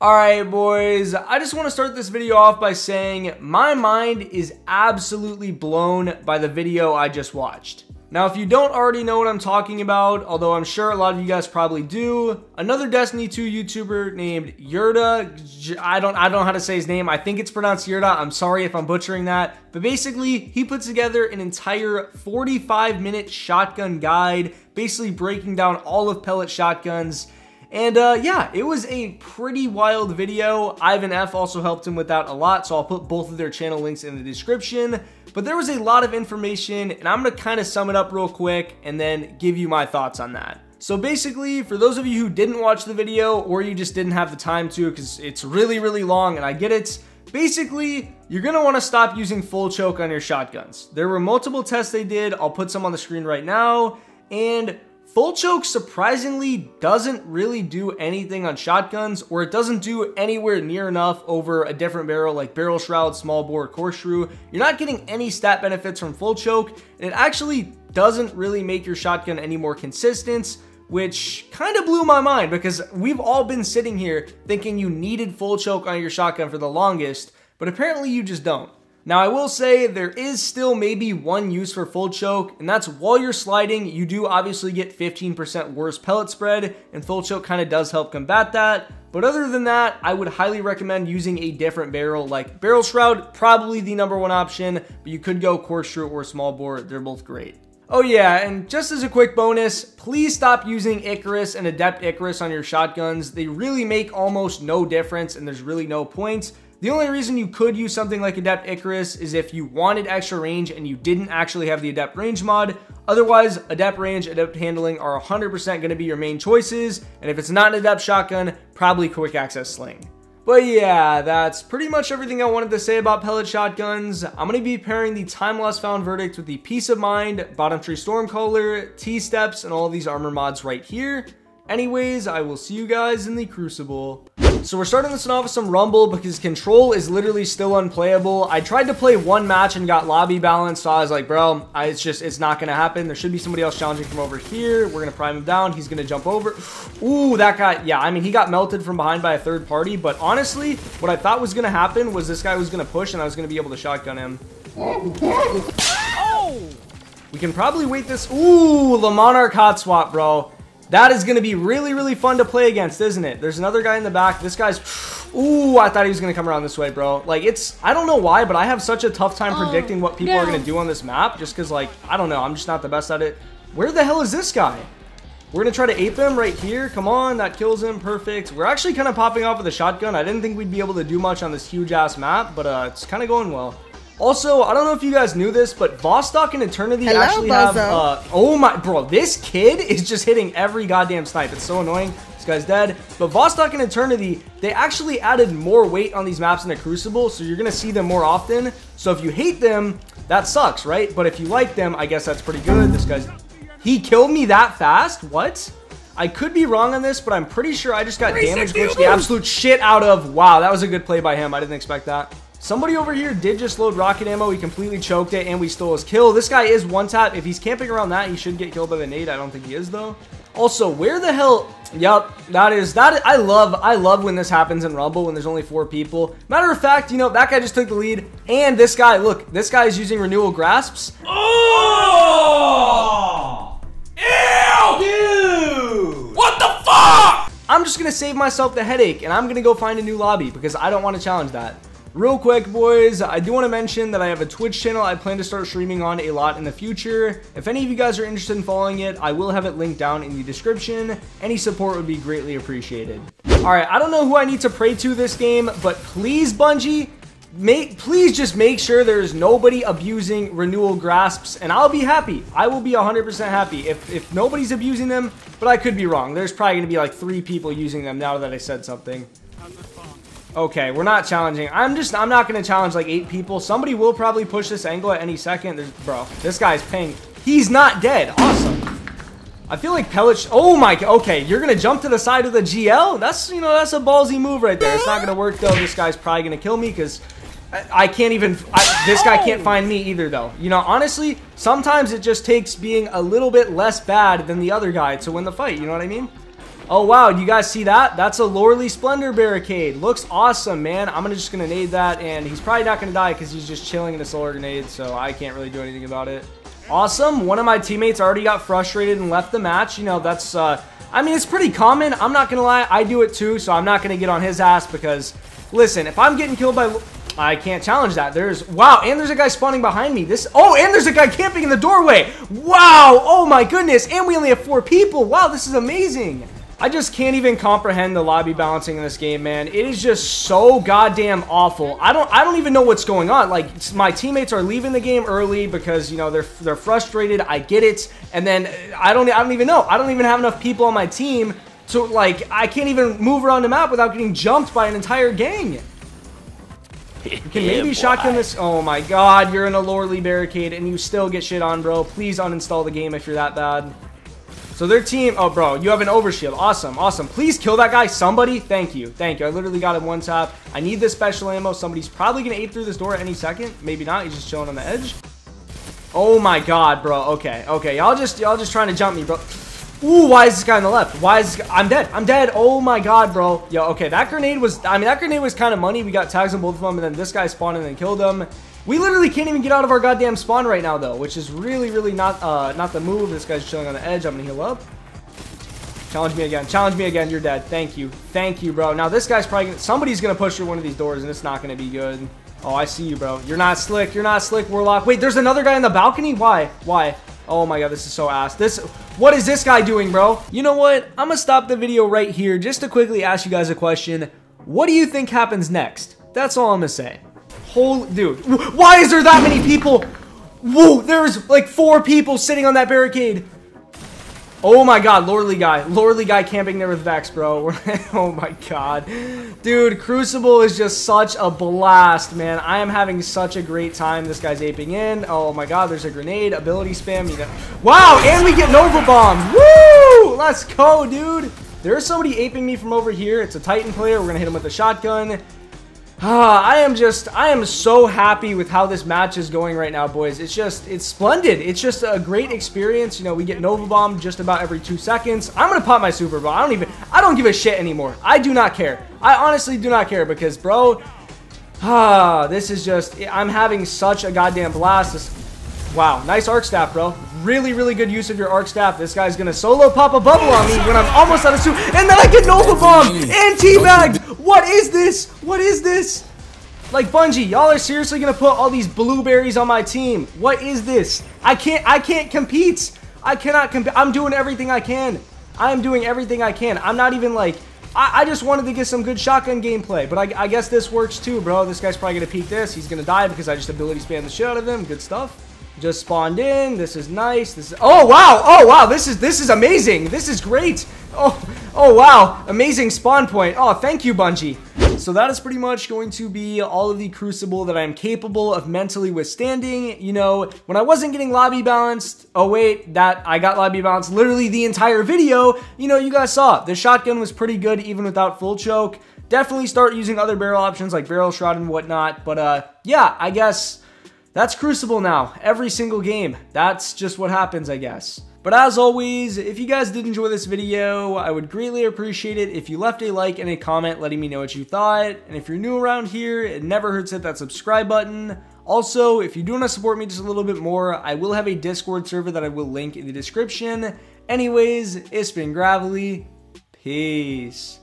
Alright boys, I just want to start this video off by saying my mind is absolutely blown by the video I just watched. Now if you don't already know what I'm talking about, although I'm sure a lot of you guys probably do, another Destiny 2 YouTuber named Yurda, I don't, I don't know how to say his name, I think it's pronounced Yurda, I'm sorry if I'm butchering that, but basically he put together an entire 45 minute shotgun guide, basically breaking down all of pellet shotguns and uh, yeah, it was a pretty wild video. Ivan F also helped him with that a lot, so I'll put both of their channel links in the description. But there was a lot of information, and I'm gonna kind of sum it up real quick and then give you my thoughts on that. So basically, for those of you who didn't watch the video or you just didn't have the time to because it's really, really long and I get it, basically, you're gonna wanna stop using full choke on your shotguns. There were multiple tests they did, I'll put some on the screen right now, and Full choke surprisingly doesn't really do anything on shotguns, or it doesn't do anywhere near enough over a different barrel like barrel shroud, small bore, corkscrew. You're not getting any stat benefits from full choke, and it actually doesn't really make your shotgun any more consistent which kind of blew my mind because we've all been sitting here thinking you needed full choke on your shotgun for the longest, but apparently you just don't. Now, I will say there is still maybe one use for full choke, and that's while you're sliding, you do obviously get 15% worse pellet spread, and full choke kind of does help combat that. But other than that, I would highly recommend using a different barrel like Barrel Shroud, probably the number one option, but you could go Corkscrew or Small Bore, they're both great. Oh yeah, and just as a quick bonus, please stop using Icarus and Adept Icarus on your shotguns. They really make almost no difference and there's really no point. The only reason you could use something like Adept Icarus is if you wanted extra range and you didn't actually have the Adept range mod. Otherwise, Adept range, Adept handling are 100% going to be your main choices. And if it's not an Adept shotgun, probably quick access sling. But yeah, that's pretty much everything I wanted to say about pellet shotguns. I'm going to be pairing the Timelost Found Verdict with the Peace of Mind, Bottom Tree Stormcaller, T-Steps, and all these armor mods right here. Anyways, I will see you guys in the Crucible. So we're starting this one off with some Rumble because Control is literally still unplayable. I tried to play one match and got lobby balance, so I was like, bro, I, it's just, it's not going to happen. There should be somebody else challenging from over here. We're going to prime him down. He's going to jump over. Ooh, that guy, yeah, I mean, he got melted from behind by a third party, but honestly, what I thought was going to happen was this guy was going to push and I was going to be able to shotgun him. Oh! We can probably wait this. Ooh, the Monarch hot swap, bro. That is going to be really, really fun to play against, isn't it? There's another guy in the back. This guy's... Ooh, I thought he was going to come around this way, bro. Like, it's... I don't know why, but I have such a tough time oh, predicting what people no. are going to do on this map. Just because, like, I don't know. I'm just not the best at it. Where the hell is this guy? We're going to try to ape him right here. Come on, that kills him. Perfect. We're actually kind of popping off with a shotgun. I didn't think we'd be able to do much on this huge-ass map, but uh, it's kind of going well. Also, I don't know if you guys knew this, but Vostok and Eternity Hello, actually have, uh, oh my, bro, this kid is just hitting every goddamn snipe. It's so annoying. This guy's dead. But Vostok and Eternity, they actually added more weight on these maps in the Crucible, so you're going to see them more often. So if you hate them, that sucks, right? But if you like them, I guess that's pretty good. This guy's, he killed me that fast? What? I could be wrong on this, but I'm pretty sure I just got damage glitched the absolute shit out of. Wow, that was a good play by him. I didn't expect that. Somebody over here did just load rocket ammo. He completely choked it, and we stole his kill. This guy is one tap. If he's camping around that, he should get killed by the nade. I don't think he is, though. Also, where the hell... Yep, that is... that. Is, I love I love when this happens in Rumble, when there's only four people. Matter of fact, you know, that guy just took the lead. And this guy, look, this guy is using renewal grasps. Oh! Ew! Dude! What the fuck? I'm just going to save myself the headache, and I'm going to go find a new lobby, because I don't want to challenge that. Real quick, boys, I do want to mention that I have a Twitch channel I plan to start streaming on a lot in the future. If any of you guys are interested in following it, I will have it linked down in the description. Any support would be greatly appreciated. Alright, I don't know who I need to pray to this game, but please, Bungie, make please just make sure there's nobody abusing renewal grasps and I'll be happy. I will be 100% happy if, if nobody's abusing them, but I could be wrong. There's probably going to be like three people using them now that I said something. Okay, we're not challenging. I'm just, I'm not going to challenge like eight people. Somebody will probably push this angle at any second. There's, bro, this guy's ping. He's not dead. Awesome. I feel like Pellet, oh my, okay, you're going to jump to the side of the GL? That's, you know, that's a ballsy move right there. It's not going to work though. This guy's probably going to kill me because I, can't even, I, this guy can't find me either though. You know, honestly, sometimes it just takes being a little bit less bad than the other guy to win the fight. You know what I mean? Oh, wow. You guys see that? That's a Loreley Splendor barricade. Looks awesome, man. I'm gonna just going to nade that, and he's probably not going to die because he's just chilling in a solar grenade, so I can't really do anything about it. Awesome. One of my teammates already got frustrated and left the match. You know, that's, uh, I mean, it's pretty common. I'm not going to lie. I do it too, so I'm not going to get on his ass because, listen, if I'm getting killed by... I can't challenge that. There's, wow, and there's a guy spawning behind me. This, oh, and there's a guy camping in the doorway. Wow, oh my goodness, and we only have four people. Wow, this is amazing. I just can't even comprehend the lobby balancing in this game, man. It is just so goddamn awful. I don't I don't even know what's going on. Like my teammates are leaving the game early because, you know, they're they're frustrated. I get it. And then uh, I don't I don't even know. I don't even have enough people on my team to like I can't even move around the map without getting jumped by an entire gang. You can maybe shotgun this. Oh my god, you're in a Loreley barricade and you still get shit on, bro. Please uninstall the game if you're that bad. So their team, oh bro, you have an overshield. Awesome, awesome. Please kill that guy, somebody. Thank you, thank you. I literally got him one tap. I need this special ammo. Somebody's probably gonna aid through this door any second. Maybe not, he's just chilling on the edge. Oh my god, bro. Okay, okay. Y'all just y'all just trying to jump me, bro. Ooh, why is this guy on the left? Why is this I'm dead. I'm dead. Oh my god, bro. Yo, okay, that grenade was I mean that grenade was kind of money. We got tags on both of them, and then this guy spawned and then killed them. We literally can't even get out of our goddamn spawn right now though, which is really, really not uh not the move. This guy's chilling on the edge. I'm gonna heal up. Challenge me again. Challenge me again. You're dead. Thank you. Thank you, bro. Now, this guy's probably... Gonna, somebody's going to push through one of these doors, and it's not going to be good. Oh, I see you, bro. You're not slick. You're not slick, Warlock. Wait, there's another guy on the balcony? Why? Why? Oh my god, this is so ass. This... What is this guy doing, bro? You know what? I'm going to stop the video right here just to quickly ask you guys a question. What do you think happens next? That's all I'm going to say. Holy... Dude. Why is there that many people? Whoa, there's like four people sitting on that barricade. Oh my god, Loreley guy. Loreley guy camping there with Vex, bro. oh my god. Dude, Crucible is just such a blast, man. I am having such a great time. This guy's aping in. Oh my god, there's a grenade. Ability spam. You know. Wow, and we get Nova Bomb. Woo! Let's go, dude. There's somebody aping me from over here. It's a Titan player. We're going to hit him with a shotgun. Ah, I am just, I am so happy with how this match is going right now, boys. It's just, it's splendid. It's just a great experience. You know, we get Nova Bomb just about every two seconds. I'm going to pop my Super Bowl. I don't even, I don't give a shit anymore. I do not care. I honestly do not care because, bro, ah, this is just, I'm having such a goddamn blast. This, wow, nice arc staff, bro. Really, really good use of your arc staff. This guy's going to solo pop a bubble on me when I'm almost out of suit. And then I get Nova Bomb and teabagged. What is this? What is this? Like Bungie, y'all are seriously gonna put all these blueberries on my team. What is this? I can't I can't compete. I cannot compete. I'm doing everything I can. I am doing everything I can. I'm not even like I, I just wanted to get some good shotgun gameplay, but I, I guess this works too, bro. This guy's probably gonna peek this. He's gonna die because I just ability spam the shit out of him. Good stuff. Just spawned in. This is nice. This is Oh wow! Oh wow! This is this is amazing. This is great. Oh Oh, wow. Amazing spawn point. Oh, thank you, Bungie. So that is pretty much going to be all of the Crucible that I'm capable of mentally withstanding. You know, when I wasn't getting lobby balanced, oh wait, that I got lobby balanced literally the entire video. You know, you guys saw it. the shotgun was pretty good even without full choke. Definitely start using other barrel options like barrel shroud and whatnot. But uh, yeah, I guess that's Crucible now. Every single game. That's just what happens, I guess. But as always, if you guys did enjoy this video, I would greatly appreciate it if you left a like and a comment letting me know what you thought. And if you're new around here, it never hurts to hit that subscribe button. Also, if you do want to support me just a little bit more, I will have a Discord server that I will link in the description. Anyways, it's been Gravlyy. Peace.